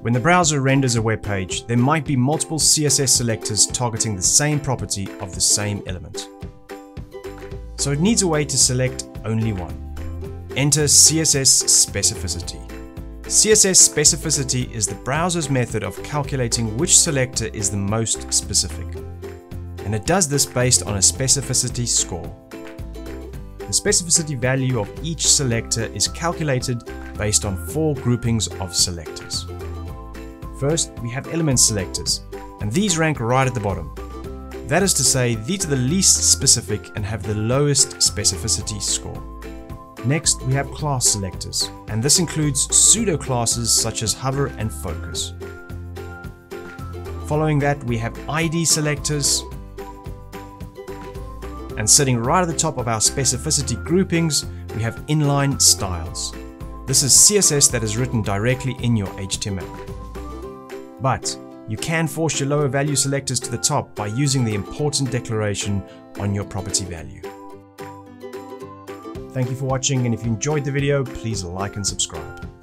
When the browser renders a web page, there might be multiple CSS selectors targeting the same property of the same element. So it needs a way to select only one. Enter CSS specificity. CSS specificity is the browser's method of calculating which selector is the most specific. And it does this based on a specificity score. The specificity value of each selector is calculated based on four groupings of selectors. First, we have element selectors, and these rank right at the bottom. That is to say, these are the least specific and have the lowest specificity score. Next, we have class selectors, and this includes pseudo classes such as hover and focus. Following that, we have ID selectors, and sitting right at the top of our specificity groupings, we have inline styles. This is CSS that is written directly in your HTML. But you can force your lower value selectors to the top by using the important declaration on your property value. Thank you for watching and if you enjoyed the video, please like and subscribe.